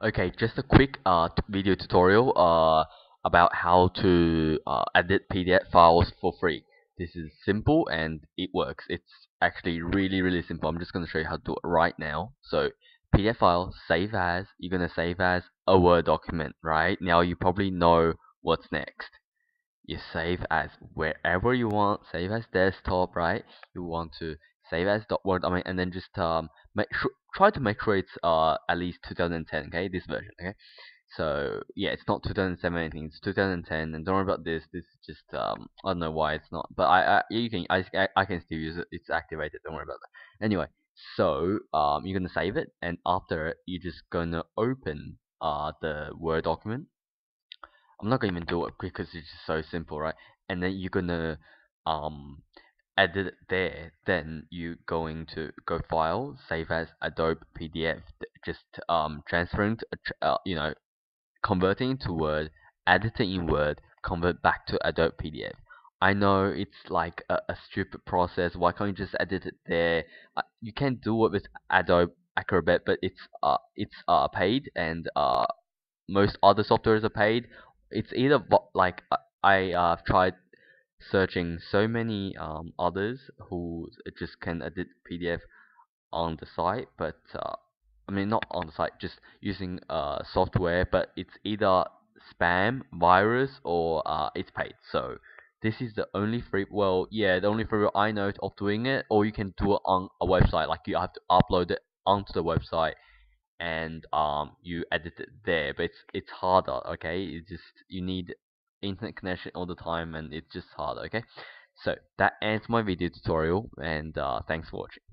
Okay, just a quick uh, video tutorial uh, about how to uh, edit PDF files for free. This is simple and it works. It's actually really really simple. I'm just going to show you how to do it right now. So PDF file, save as, you're going to save as a Word document, right? Now you probably know what's next. You save as wherever you want, save as desktop, right? You want to save as .word, mean, and then just um, make sure try to make sure it's uh at least 2010 okay this version okay? So yeah it's not 2007 anything it's 2010 and don't worry about this this is just um I don't know why it's not but I, I you can I, I can still use it it's activated don't worry about that. Anyway so um you're gonna save it and after you're just gonna open uh the word document. I'm not gonna even do it because it's just so simple right? And then you're gonna um edit it there, then you going to go file, save as Adobe PDF, just um transferring, to, uh, you know, converting to Word, editing in Word, convert back to Adobe PDF. I know it's like a, a stupid process. Why can't you just edit it there? Uh, you can do it with Adobe Acrobat, but it's uh it's uh paid and uh most other softwares are paid. It's either like I uh, tried searching so many um, others who just can edit PDF on the site, but uh, I mean not on the site, just using uh, software, but it's either spam, virus, or uh, it's paid. So this is the only free, well, yeah, the only free I know of doing it, or you can do it on a website, like you have to upload it onto the website and um you edit it there but it's it's harder okay you just you need internet connection all the time and it's just hard okay? So that ends my video tutorial and uh, thanks for watching